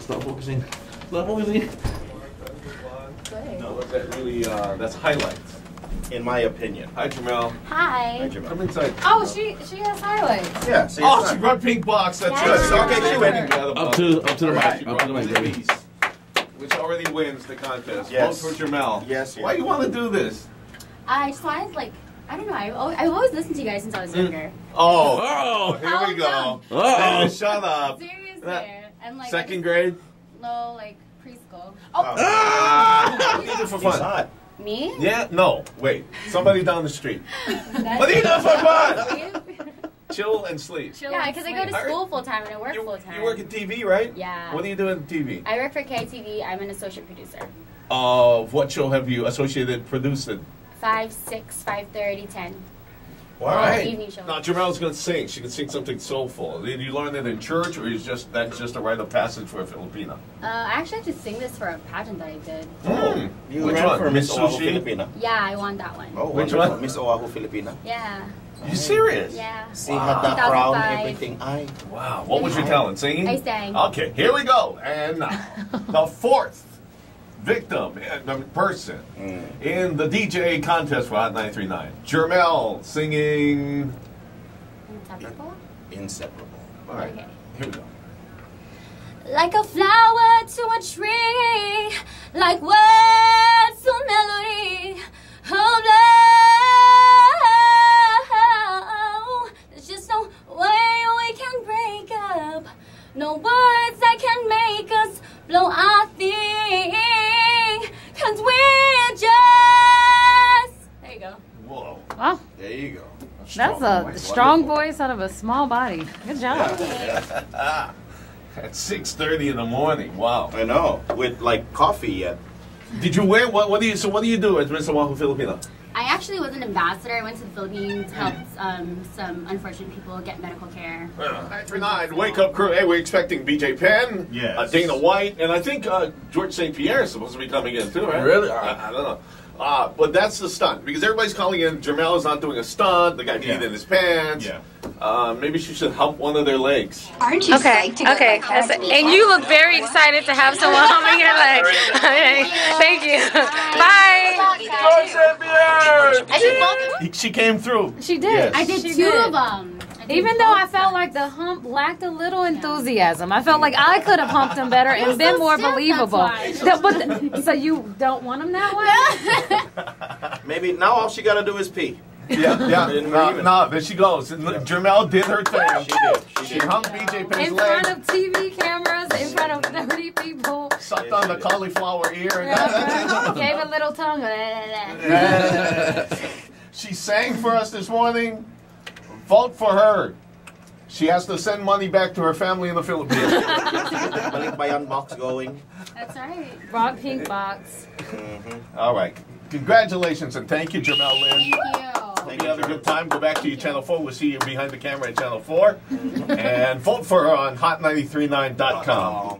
Stop focusing. Stop focusing. No, that really, uh, that's highlights. In my opinion. Hi, Jermel. Hi. Hi, Jamal. Come inside. Oh, she she has highlights. Yeah, see, Oh, it's she not- brought pink box. That's Yeah. good. Okay, she went. Up to up to the Right. mic. Up to the mic, baby. Denise, Which already wins the contest. Yes. Vote for Jermel. Yes, Why yes. you want to do this? I just wanted like I don't know. I al- I've always listened to you guys since I was younger. Oh, Oh. here we go. Oh. Shut up. Serious That- there. And like Second grade? No, like preschool. Oh. Ah! What do for He's fun? hot. Me? Yeah? No. Wait. Somebody down the street. That's- What do you do for fun? Chill and sleep. Yeah, because I go to Alright. school full time and I work You, full time. you work in TV, right? Yeah. What do you do in TV? I work for KITV. I'm an associate producer. Of what show have you associated, produced? It? Five, six, five thirty, ten. All Oh, right. evening show. Now Jermel's going to sing. She can sing something soulful. Did you learn it in church, or is just that's just a rite of passage for a Filipina? Uh, I actually had to sing this for a pageant that I did. Mm. You Which ran one? for Miss Miss Oahu Sushi? Filipina. Yeah, I won that one. Oh, Which wonderful. one? Miss Oahu Filipina. Yeah. You serious? Yeah. She had that crown, 2005. everything. I. Wow. What was your talent? Singing? I sang. Okay, here we go. And now, the fourth victim, uh, person Mm. in the DJ contest for Hot 939. Jermel singing. Inseparable? Inseparable. All right, Okay. here we go. Like a flower to a tree, like words to melody. Oh no, there's just no way we can break up. No words that can make us blow our thing. There you go. that's a strong voice out of a small body. Good job. At 6:30 in the morning. Wow. I know. With like coffee yet. Did you wear what? What do you? So what do you do as Miss Oahu Filipino? I actually was an ambassador. I went to the Philippines, helped um, some unfortunate people get medical care. Nine three nine. Wake up crew. Hey, we're expecting BJ Penn. Yes. Uh, Dana White, and I think uh, George St. Pierre is supposed to be coming in too, right? Really? I, I don't know. Uh, but that's the stunt because everybody's calling in. Jermel is not doing a stunt. The guy peed Yeah. in his pants. Yeah. Uh, maybe she should hump one of their legs. Aren't you Okay, psyched to go okay. back That's home it. to And you look very excited to have someone humming your leg. Okay, thank you. Bye. I should welcome He- She came through. She did. Yes. I did She two did. of them. Even though I felt like the hump lacked a little enthusiasm, I felt like I could have humped him better and been more believable. why. But- so you don't want him that way? Maybe now all she gotta do is pee. Yeah, yeah. Didn't No, even- no, there she goes. And look, Jermel did her thing. She did. She She did. hung BJ Penn's In leg, front of TV cameras, in front of 30 people. sucked on the cauliflower ear. And that, Gave a little tongue. she sang for us this morning. Vote for her. She has to send money back to her family in the Philippines. Balikbayan box going. That's right. Rock pink box. Mm-hmm. All right. Congratulations and thank you, Jermel Lynn. Thank you. Hope you had a good time. Go back to your channel 4. We'll see you behind the camera at channel 4. and vote for her on hot939.com.